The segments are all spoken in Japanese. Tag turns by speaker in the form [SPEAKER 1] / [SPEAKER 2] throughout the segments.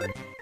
[SPEAKER 1] ん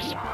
[SPEAKER 1] Sorry.